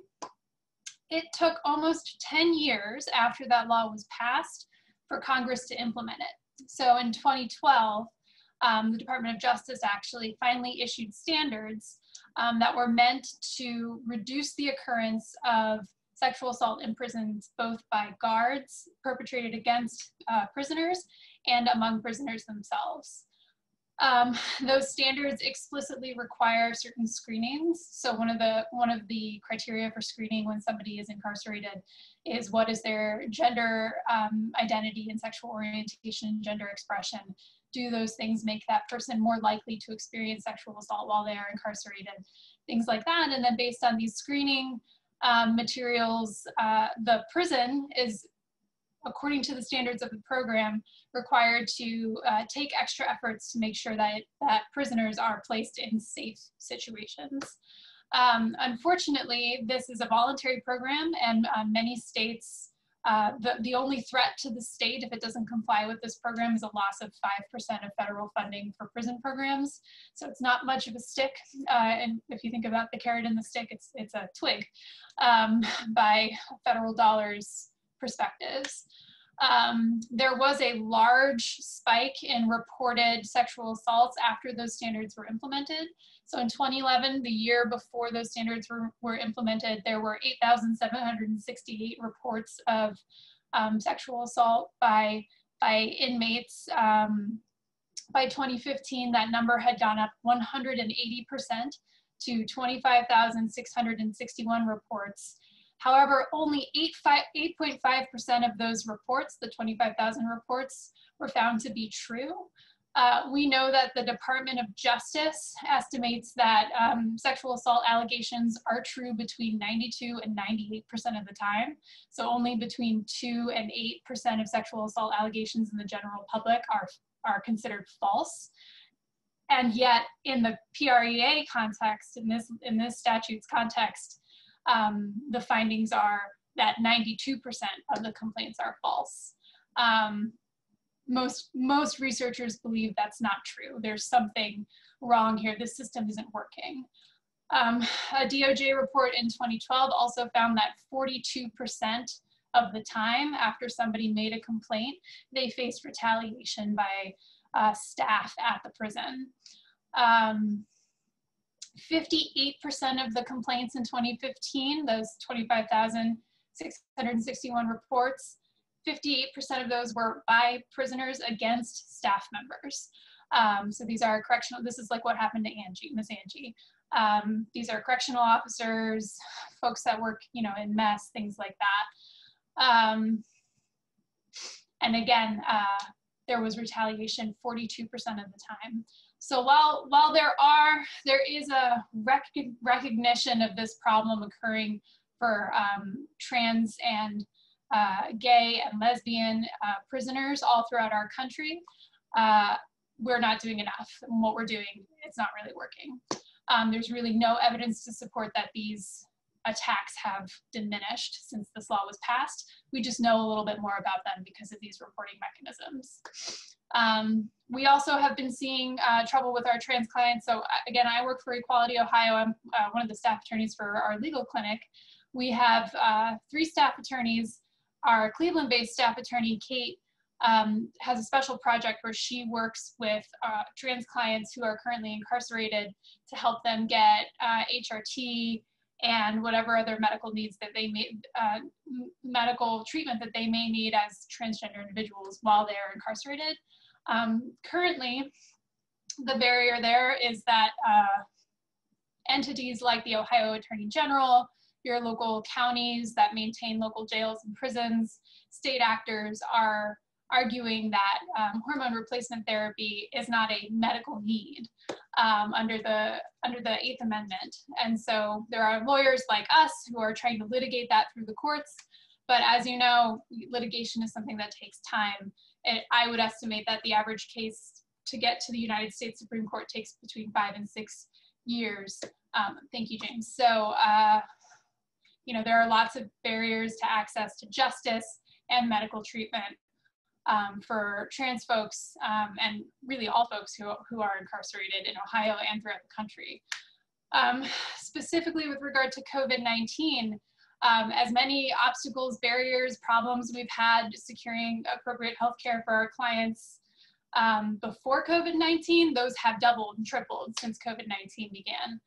It took almost 10 years after that law was passed for Congress to implement it. So in 2012, um, the Department of Justice actually finally issued standards um, that were meant to reduce the occurrence of sexual assault in prisons, both by guards perpetrated against uh, prisoners and among prisoners themselves. Um, those standards explicitly require certain screenings. So one of the one of the criteria for screening when somebody is incarcerated is what is their gender um, identity and sexual orientation, gender expression, do those things make that person more likely to experience sexual assault while they are incarcerated, things like that. And then based on these screening um, materials, uh, the prison is, according to the standards of the program, required to uh, take extra efforts to make sure that, that prisoners are placed in safe situations. Um, unfortunately, this is a voluntary program and uh, many states uh, the, the only threat to the state if it doesn't comply with this program is a loss of 5% of federal funding for prison programs. So it's not much of a stick. Uh, and if you think about the carrot and the stick, it's, it's a twig um, by federal dollars perspectives. Um, there was a large spike in reported sexual assaults after those standards were implemented. So in 2011, the year before those standards were, were implemented, there were 8,768 reports of um, sexual assault by, by inmates. Um, by 2015, that number had gone up 180% to 25,661 reports. However, only 8.5% of those reports, the 25,000 reports, were found to be true. Uh, we know that the Department of Justice estimates that um, sexual assault allegations are true between 92 and 98% of the time. So only between 2 and 8% of sexual assault allegations in the general public are, are considered false. And yet in the PREA context, in this, in this statute's context, um, the findings are that 92% of the complaints are false. Um, most, most researchers believe that's not true. There's something wrong here. This system isn't working. Um, a DOJ report in 2012 also found that 42% of the time after somebody made a complaint, they faced retaliation by uh, staff at the prison. Um, 58% of the complaints in 2015, those 25,661 reports, 58% of those were by prisoners against staff members. Um, so these are correctional, this is like what happened to Angie, Miss Angie. Um, these are correctional officers, folks that work, you know, in mess, things like that. Um, and again, uh, there was retaliation 42% of the time. So while, while there are, there is a rec recognition of this problem occurring for um, trans and uh, gay and lesbian uh, prisoners all throughout our country, uh, we're not doing enough. And what we're doing, it's not really working. Um, there's really no evidence to support that these attacks have diminished since this law was passed. We just know a little bit more about them because of these reporting mechanisms. Um, we also have been seeing uh, trouble with our trans clients. So uh, again, I work for Equality Ohio. I'm uh, one of the staff attorneys for our legal clinic. We have uh, three staff attorneys. Our Cleveland-based staff attorney, Kate, um, has a special project where she works with uh, trans clients who are currently incarcerated to help them get HRT, uh, and whatever other medical needs that they may, uh, medical treatment that they may need as transgender individuals while they're incarcerated. Um, currently, the barrier there is that uh, entities like the Ohio Attorney General, your local counties that maintain local jails and prisons, state actors are arguing that um, hormone replacement therapy is not a medical need um, under the under the Eighth Amendment. And so there are lawyers like us who are trying to litigate that through the courts. But as you know, litigation is something that takes time. It, I would estimate that the average case to get to the United States Supreme Court takes between five and six years. Um, thank you, James. So, uh, you know, there are lots of barriers to access to justice and medical treatment um, for trans folks um, and really all folks who, who are incarcerated in Ohio and throughout the country. Um, specifically with regard to COVID-19, um, as many obstacles, barriers, problems we've had securing appropriate healthcare for our clients um, before COVID-19, those have doubled and tripled since COVID-19 began.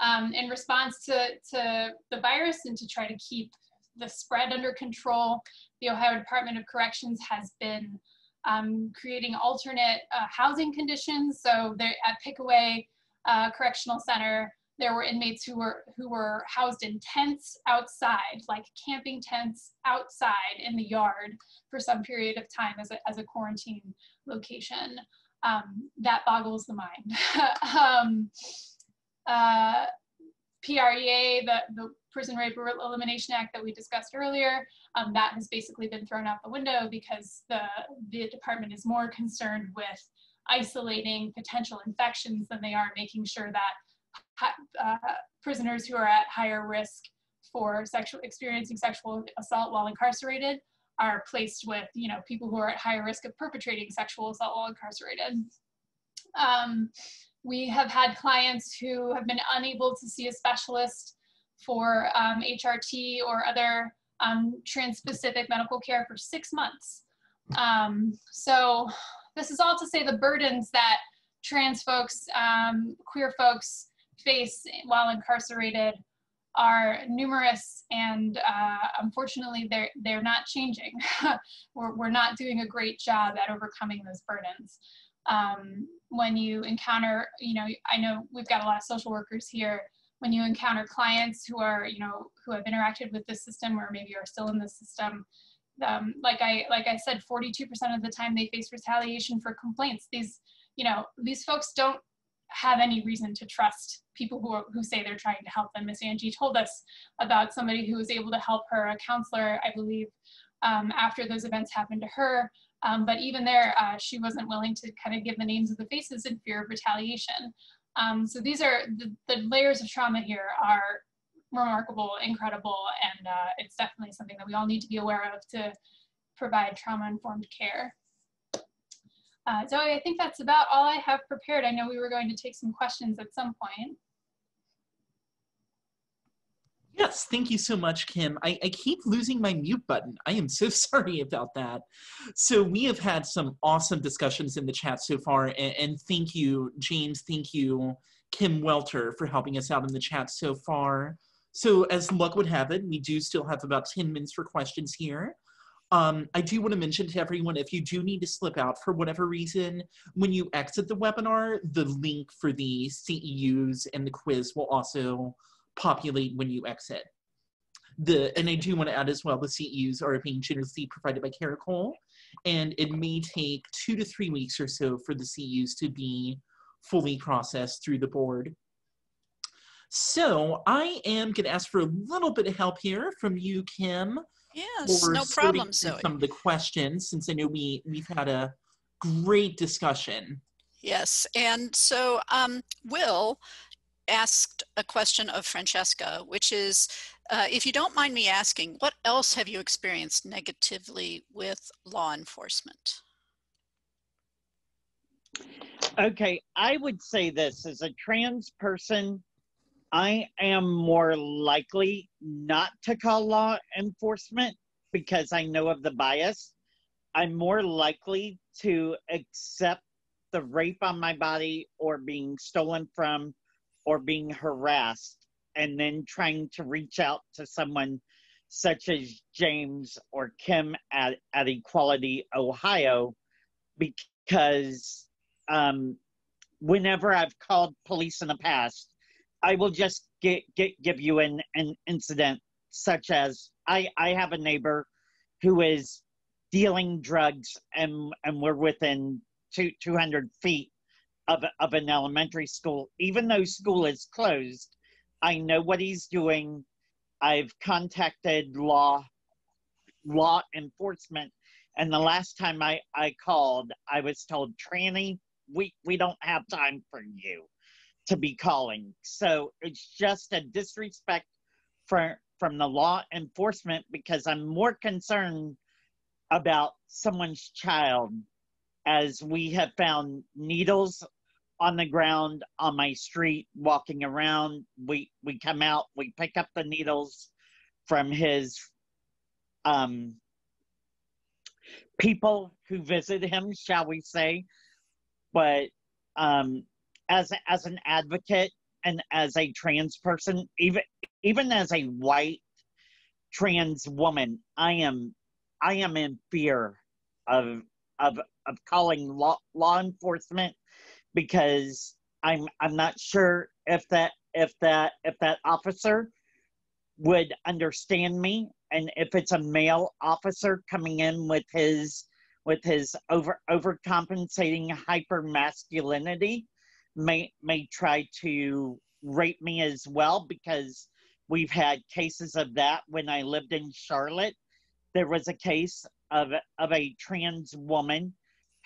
Um, in response to, to the virus and to try to keep the spread under control, the Ohio Department of Corrections has been um, creating alternate uh, housing conditions. So at Pickaway uh, Correctional Center, there were inmates who were who were housed in tents outside, like camping tents outside in the yard for some period of time as a, as a quarantine location. Um, that boggles the mind. um, uh, PREA, the, the Prison Rape Elimination Act that we discussed earlier, um, that has basically been thrown out the window because the, the department is more concerned with isolating potential infections than they are making sure that uh, prisoners who are at higher risk for sexual experiencing sexual assault while incarcerated are placed with you know people who are at higher risk of perpetrating sexual assault while incarcerated. Um, we have had clients who have been unable to see a specialist for um, HRT or other um, trans-specific medical care for six months. Um, so this is all to say the burdens that trans folks, um, queer folks face while incarcerated are numerous and uh, unfortunately they're they're not changing. we're, we're not doing a great job at overcoming those burdens. Um, when you encounter, you know, I know we've got a lot of social workers here. When you encounter clients who are, you know, who have interacted with the system or maybe are still in the system, um, like I like I said, 42% of the time they face retaliation for complaints. These, you know, these folks don't have any reason to trust people who, are, who say they're trying to help them. Miss Angie told us about somebody who was able to help her, a counselor, I believe, um, after those events happened to her. Um, but even there, uh, she wasn't willing to kind of give the names of the faces in fear of retaliation. Um, so these are the, the, layers of trauma here are remarkable, incredible, and uh, it's definitely something that we all need to be aware of to provide trauma-informed care. Uh, Zoe, I think that's about all I have prepared. I know we were going to take some questions at some point. Yes, thank you so much, Kim. I, I, keep losing my mute button. I am so sorry about that. So we have had some awesome discussions in the chat so far, and, and thank you, James. Thank you, Kim Welter, for helping us out in the chat so far. So as luck would have it, we do still have about 10 minutes for questions here. Um, I do want to mention to everyone, if you do need to slip out for whatever reason, when you exit the webinar, the link for the CEUs and the quiz will also populate when you exit. The, and I do want to add as well, the CEUs are being generously provided by Caracole, and it may take two to three weeks or so for the CEUs to be fully processed through the board. So I am going to ask for a little bit of help here from you, Kim. Yes, no problem, Zoe. Some of the questions, since I know we we've had a great discussion. Yes, and so um, Will asked a question of Francesca, which is, uh, if you don't mind me asking, what else have you experienced negatively with law enforcement? Okay, I would say this as a trans person, I am more likely not to call law enforcement because I know of the bias. I'm more likely to accept the rape on my body or being stolen from or being harassed and then trying to reach out to someone such as James or Kim at, at Equality Ohio because um, whenever I've called police in the past, I will just get, get, give you an, an incident such as I, I have a neighbor who is dealing drugs and, and we're within two, 200 feet of, of an elementary school. Even though school is closed, I know what he's doing. I've contacted law law enforcement and the last time I, I called, I was told, Tranny, we, we don't have time for you to be calling. So it's just a disrespect for from the law enforcement because I'm more concerned about someone's child as we have found needles on the ground on my street walking around. We we come out we pick up the needles from his um people who visit him shall we say. But um as as an advocate and as a trans person, even even as a white trans woman, I am I am in fear of of of calling law law enforcement because I'm I'm not sure if that if that if that officer would understand me and if it's a male officer coming in with his with his over overcompensating hyper masculinity may may try to rape me as well because we've had cases of that when I lived in Charlotte. There was a case of of a trans woman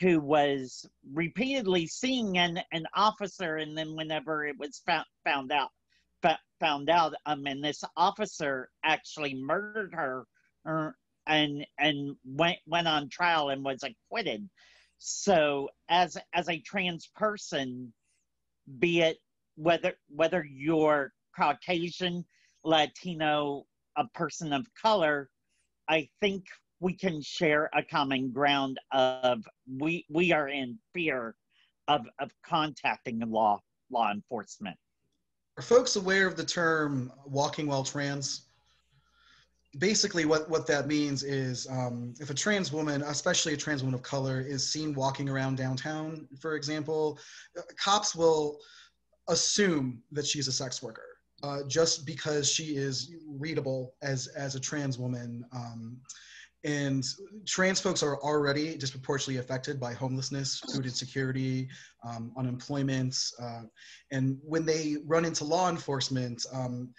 who was repeatedly seeing an, an officer and then whenever it was found, found out found out um and this officer actually murdered her er, and and went went on trial and was acquitted. So as as a trans person be it whether whether you're Caucasian, Latino, a person of color, I think we can share a common ground of we we are in fear of of contacting law law enforcement. Are folks aware of the term walking while trans? Basically, what, what that means is um, if a trans woman, especially a trans woman of color, is seen walking around downtown, for example, cops will assume that she's a sex worker. Uh, just because she is readable as as a trans woman um, and trans folks are already disproportionately affected by homelessness, food insecurity, um, unemployment. Uh, and when they run into law enforcement, um,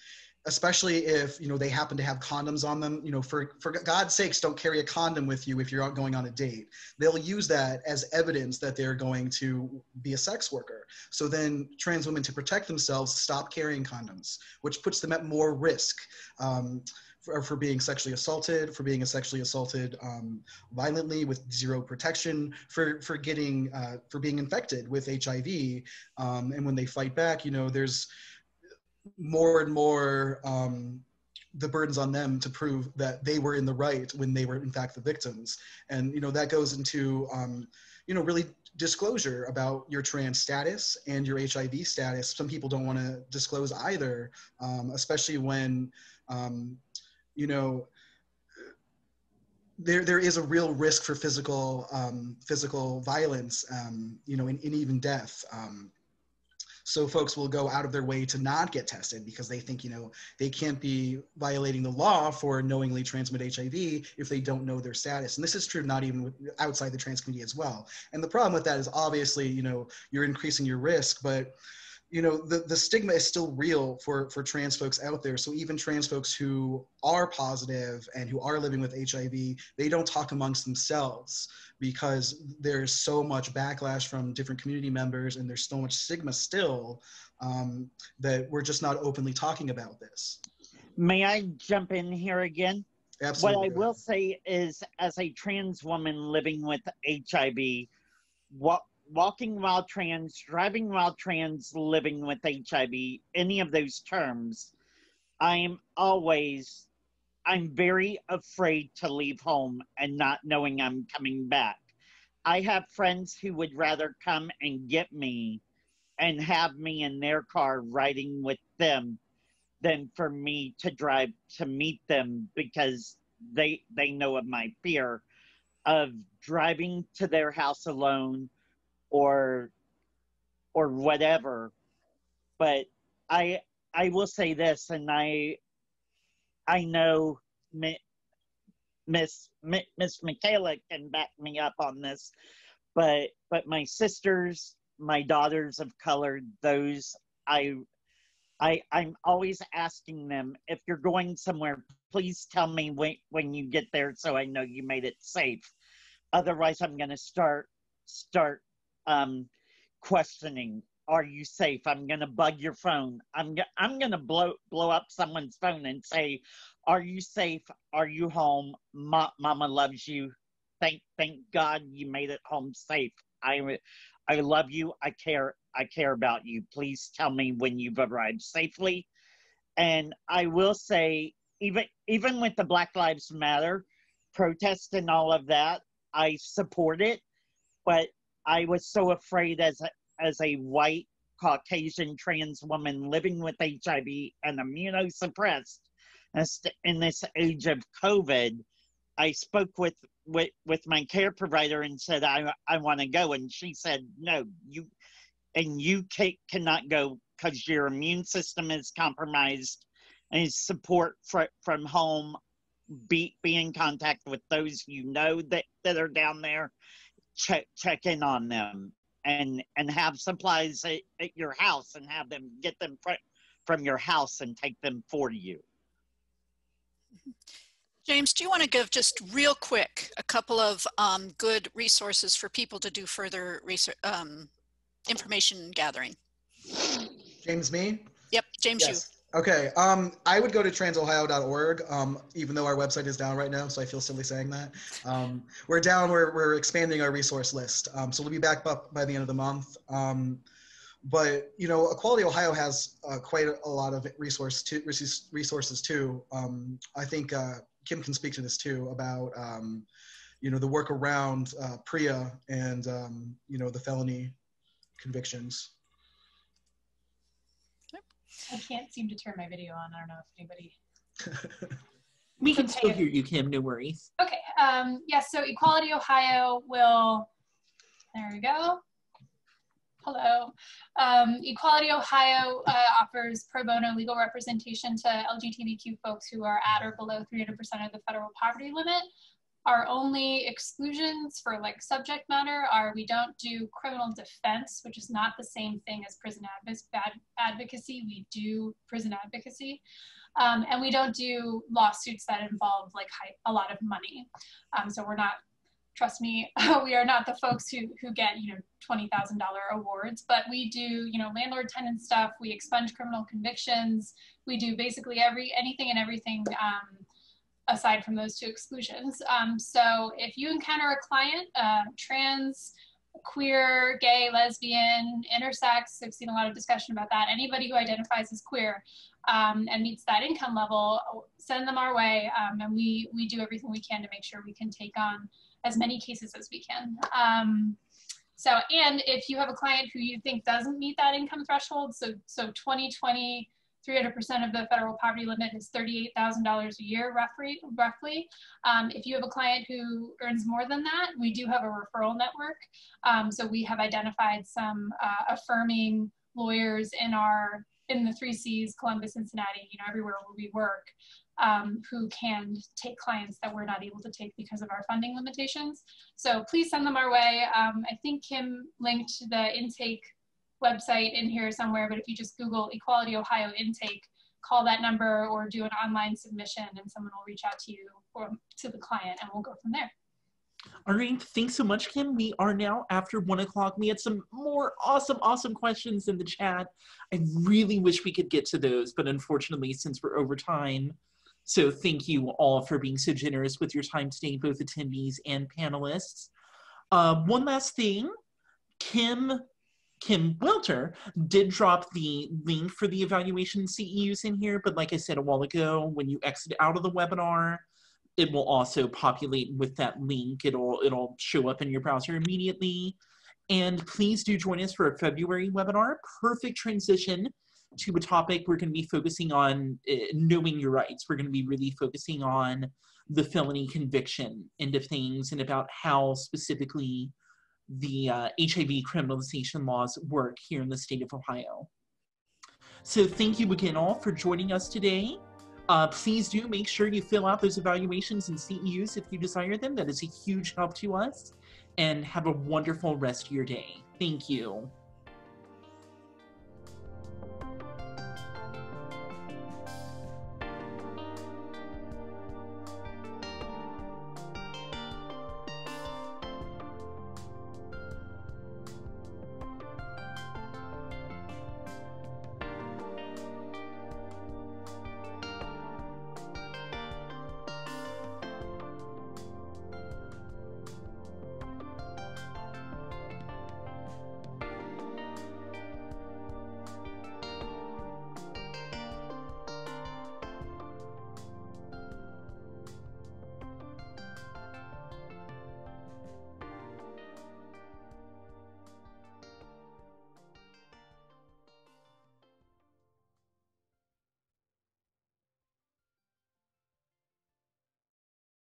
especially if you know they happen to have condoms on them you know for for god's sakes don't carry a condom with you if you're out going on a date they'll use that as evidence that they're going to be a sex worker so then trans women to protect themselves stop carrying condoms which puts them at more risk um, for, for being sexually assaulted, for being sexually assaulted um, violently with zero protection, for for getting uh, for being infected with HIV, um, and when they fight back, you know, there's more and more um, the burdens on them to prove that they were in the right when they were in fact the victims, and you know that goes into um, you know really disclosure about your trans status and your HIV status. Some people don't want to disclose either, um, especially when um, you know, there there is a real risk for physical um, physical violence, um, you know, and, even death. Um, so folks will go out of their way to not get tested because they think, you know, they can't be violating the law for knowingly transmit HIV if they don't know their status. And this is true not even outside the trans community as well. And the problem with that is obviously, you know, you're increasing your risk, but you know the, the stigma is still real for for trans folks out there. So even trans folks who are positive and who are living with hiv they don't talk amongst themselves because there's so much backlash from different community members and there's so much stigma still um, that we're just not openly talking about this. May i jump in here again? Absolutely. what i will say is as a trans woman living with hiv what walking while trans, driving while trans, living with HIV, any of those terms, I'm always, I'm very afraid to leave home and not knowing I'm coming back. I have friends who would rather come and get me and have me in their car riding with them than for me to drive to meet them because they they know of my fear of driving to their house alone or or whatever but i i will say this and i i know miss miss michaela can back me up on this but but my sisters my daughters of color those i I, I'm always asking them if you're going somewhere, please tell me when, when you get there so I know you made it safe. Otherwise, I'm going to start start um, questioning are you safe? I'm going to bug your phone. I'm go- i'm going to blow blow up someone's phone and say are you safe? Are you home? Ma- mama loves you. Thank thank god you made it home safe. I i love you. I care i care about you. Please tell me when you've arrived safely and i will say even even with the black lives matter protest and all of that i support it but I was so afraid as a, as a white Caucasian trans woman living with HIV and immunosuppressed in this age of COVID. I spoke with, with, with my care provider and said, I, I want to go. And she said, no, you, and you can, cannot go because your immune system is compromised and support fr- from home, be, be in contact with those you know that, that are down there check check in on them and and have supplies at, at your house and have them get them fr- from your house and take them for you. James, do you want to give just real quick a couple of um, good resources for people to do further research, um, information gathering? James, me? Yep, James, yes. Okay, um, I would go to transohio.org, um, even though our website is down right now, so I feel silly saying that. Um, we're down, we're, we're expanding our resource list, um, so we'll be back up by the end of the month. Um, but, you know, Equality Ohio has uh, quite a lot of resource to, resources too. Um, I think uh, Kim can speak to this too about you know the work around uh, PREA and you know the felony convictions. I can't seem to turn my video on. I don't know if anybody. We can still hear you, Kim. No worries. Okay. Um, yes. so Equality Ohio will. There we go. Hello. Um, Equality Ohio uh, offers pro bono legal representation to LGBTQ folks who are at or below 300% of the federal poverty limit. Our only exclusions for like subject matter are we don't do criminal defense, which is not the same thing as prison adv- ad- advocacy. We do prison advocacy. Um, and we don't do lawsuits that involve like high, a lot of money. Um, so we're not, trust me, we are not the folks who, who get, you know, $20,000 awards, but we do, you know, landlord tenant stuff. We expunge criminal convictions. We do basically every, anything and everything um, aside from those two exclusions. Um, so if you encounter a client, uh, trans, queer, gay, lesbian, intersex, I've seen a lot of discussion about that. Anybody who identifies as queer um, and meets that income level, send them our way, um, and we we do everything we can to make sure we can take on as many cases as we can. Um, so, and if you have a client who you think doesn't meet that income threshold, so so 2020. 300% of the federal poverty limit is $38,000 a year, roughly. roughly. Um, if you have a client who earns more than that, we do have a referral network. Um, so we have identified some uh, affirming lawyers in our in the three C's, Columbus, Cincinnati, you know, everywhere where we work, um, who can take clients that we're not able to take because of our funding limitations. So please send them our way. Um, I think Kim linked the intake website in here somewhere, but if you just Google Equality Ohio intake, call that number or do an online submission and someone will reach out to you or to the client and we'll go from there. All right, thanks so much, Kim. We are now after one o'clock. We had some more awesome, awesome questions in the chat. I really wish we could get to those, but unfortunately, since we're over time, so thank you all for being so generous with your time today, both attendees and panelists. Uh, one last thing, Kim Kim Welter did drop the link for the evaluation CEUs in here, but like I said a while ago, when you exit out of the webinar, it will also populate with that link. It'll it'll show up in your browser immediately. And please do join us for a February webinar. Perfect transition to a topic we're going to be focusing on uh, knowing your rights. We're going to be really focusing on the felony conviction end of things and about how specifically the uh, HIV criminalization laws work here in the state of Ohio. So thank you again all for joining us today. Uh, please do make sure you fill out those evaluations and CEUs if you desire them. That is a huge help to us. And have a wonderful rest of your day. Thank you.